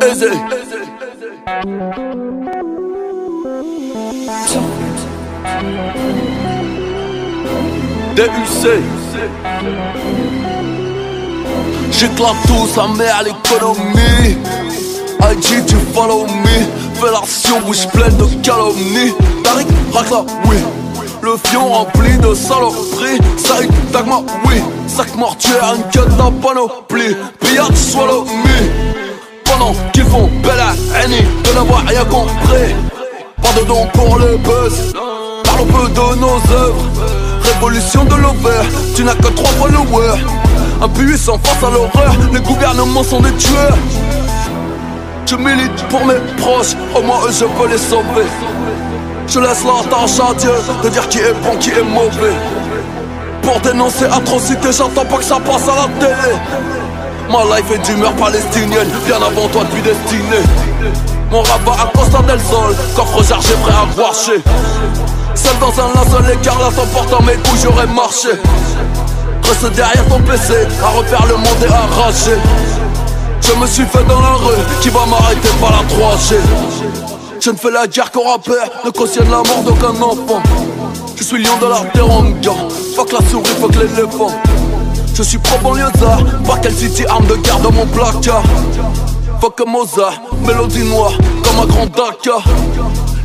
Easy. DUC. J'éclate tout, sa mère l'économie. IG, tu follow me. Fellation, bouche pleine de calomnies. Tariq, racla, oui. Le fion rempli de saloperies. Saïd, Dagma, oui. Sac mortuaire, une queue de panoplie. Pillard, swallow me. Pendant qu'ils font belle à de n'avoir rien compris. Pas de don pour le buzz. Parlons peu de nos œuvres. Révolution de l'over, tu n'as que trois followers. Impuissant face à l'horreur, les gouvernements sont des tueurs. Je milite pour mes proches, au moins eux je peux les sauver. Je laisse la tâche à Dieu de dire qui est bon, qui est mauvais. Pour dénoncer atrocité, j'entends pas que ça passe à la télé. Ma life est d'humeur palestinienne, bien avant toi depuis destiné. Mon rabat à Costa del Sol, coffre chargé prêt à chez Seul dans un linceul écarlate en portant mes couilles j'aurais marché Reste derrière ton PC, à refaire le monde et arraché Je me suis fait dans la rue, qui va m'arrêter par la 3G Je ne fais la guerre qu'au rappeur, ne cautionne la mort d'aucun enfant. Je suis lion de la teranga, fuck la souris, fuck l'éléphant. Je suis pro banlieusard, quel City, arme de guerre dans mon placard. Fuck Mozart, mélodie noire, comme un grand Dakar.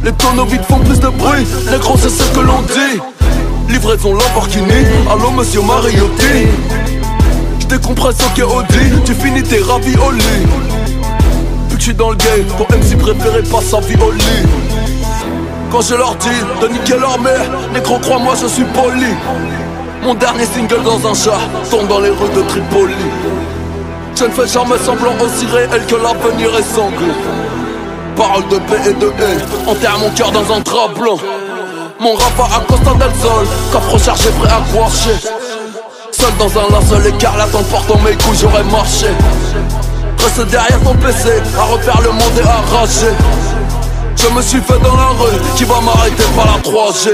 Les tonneaux vides font plus de bruit, les gros c'est ce que l'on dit. Livraison Lamborghini, allô monsieur Mariotti. J'décompresse au Audi, tu finis tes raviolis Que j'suis dans le game, ton MC préféré passe sa vie au lit. Quand je leur dis de niquer leur mère, gros crois-moi je suis poli. Mon dernier single dans un chat, tombe dans les rues de Tripoli. Je ne fais jamais semblant aussi réel que l'avenir est sanglant Parole de paix et de haine Enterre mon cœur dans un drap blanc Mon rap à Costa del Coffre chargé prêt à couarcher Seul dans un linceul écarlate en portant mes couilles j'aurais marché Reste derrière ton PC À refaire le monde et arracher Je me suis fait dans la rue Qui va m'arrêter par la 3G